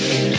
I'm.